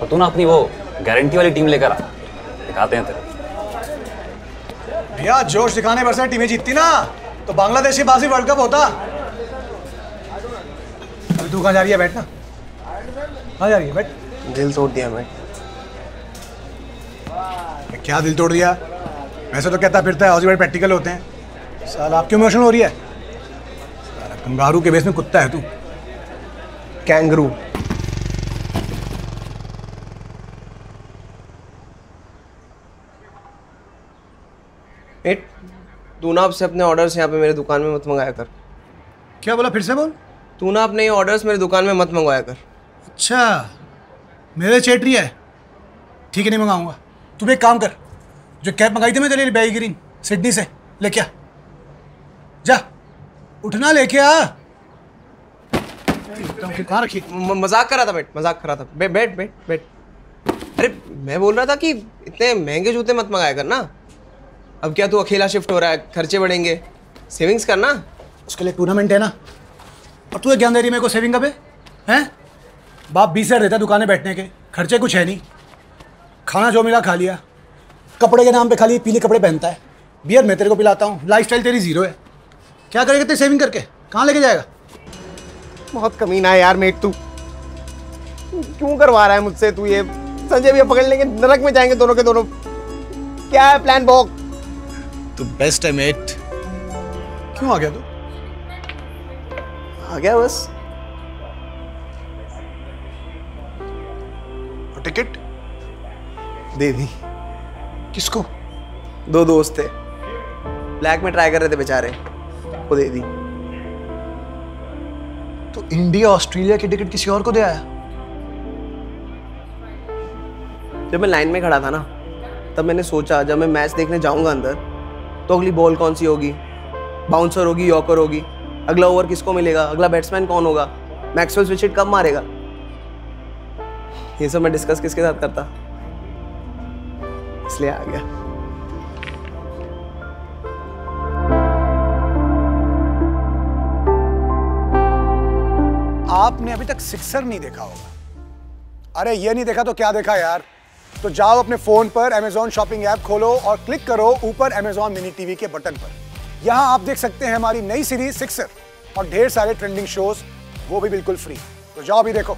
तो तू ना अपनी वो गारंटी वाली टीम लेकर आ। दिखाते हैं तेरे। भैया जोश दिखाने पर से टीमें जीतती ना। तो बांग्लादेश की बाजी वर्ल्ड कप होता। अभी तू कहाँ जा रही है? बैठ ना। कहाँ जा रही है? बैठ। दिल तोड़ दिया मैं। क्या दिल तोड़ दिया? वैसे तो कहता फिरता है हॉस्पिटल प्रैक्टिकल होते हैं। साल आप क्यों इमोशनल हो रही है? कंगारू के बेस में कुत्ता है तू। कैंगरू एट तू ना आपसे अपने ऑर्डर्स यहाँ पे मेरे दुकान में मत मंगाया कर। क्या बोला फिर से बोल? तू ना अपने ऑर्डर्स मेरे दुकान में मत मंगवाया कर। अच्छा मेरे चेटरी है। ठीक है नहीं मंगाऊँगा। तुम एक काम कर जो कैब मंगाई थी मैं तेरे लिए बैगी ग्रीन सिडनी से लेके आ जा उठना लेके आ कहाँ रखी। मज़ाक कर रहा था बैठ मज़ाक कर रहा था। बैठ बैठ बैठ। अरे मैं बोल रहा था कि इतने महँगे जूते मत मंगाया कर ना। अब क्या तू अकेला शिफ्ट हो रहा है? खर्चे बढ़ेंगे। सेविंग्स करना? उसके लिए टूर्नामेंट है ना। और तू एक ज्ञान दे रही मेरे को सेविंग का पे? हैं? बाप बीस हज़ार देता है दुकानें बैठने के। खर्चे कुछ है नहीं। खाना जो मिला खा लिया। कपड़े के नाम पे खाली पीले कपड़े पहनता है। बियर मैं तेरे को पिलाता हूँ। लाइफ स्टाइल तेरी ज़ीरो है। क्या करेगा तेरी सेविंग करके? कहाँ लेके जाएगा? बहुत कमीना है यार मेट तू। क्यों करवा रहा है मुझसे तू ये? संजय भैया पकड़ लेंगे नरक में जाएँगे दोनों के दोनों। क्या है प्लान बॉक? तू बेस्ट है मेट क्यों आ गया तू? आ गया बस। टिकट दे दी। किसको? दो दोस्त थे। ब्लैक में ट्राई कर रहे थे बेचारे। वो दे दी। तो इंडिया ऑस्ट्रेलिया की टिकट किसी और को दे आया? जब मैं लाइन में खड़ा था ना, तब मैंने सोचा, जब मैं मैच देखने जाऊँगा अंदर तो अगली बॉल कौन सी होगी? बाउंसर होगी यॉकर होगी। अगला ओवर किसको मिलेगा? अगला बैट्समैन कौन होगा? मैक्सवेल स्विच हिट कब मारेगा? ये सब मैं डिस्कस किसके साथ करता? इसलिए आ गया। आपने अभी तक सिक्सर नहीं देखा होगा। अरे ये नहीं देखा तो क्या देखा यार? तो जाओ अपने फ़ोन पर Amazon शॉपिंग ऐप खोलो और क्लिक करो ऊपर Amazon मिनी टीवी के बटन पर। यहाँ आप देख सकते हैं हमारी नई सीरीज़ सिक्सर और ढेर सारे ट्रेंडिंग शोज़ वो भी बिल्कुल फ्री तो जाओ भी देखो।